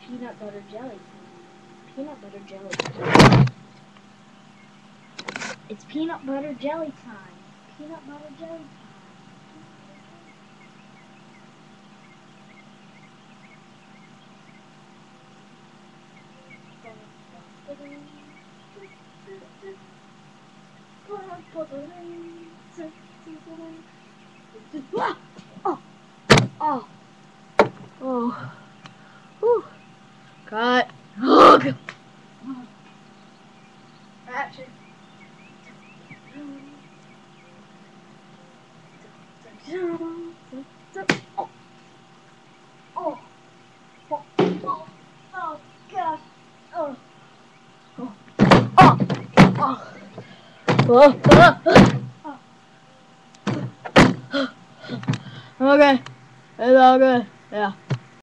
peanut butter jelly. Peanut butter jelly. It's peanut butter jelly time. Peanut butter jelly time. Ah! Oh, oh, Oh. Whew. Cut. Oh. Oh. Oh. Oh. Oh. Oh. God. Oh. Oh. Oh. Oh. Oh. Okay. It's all good. Yeah.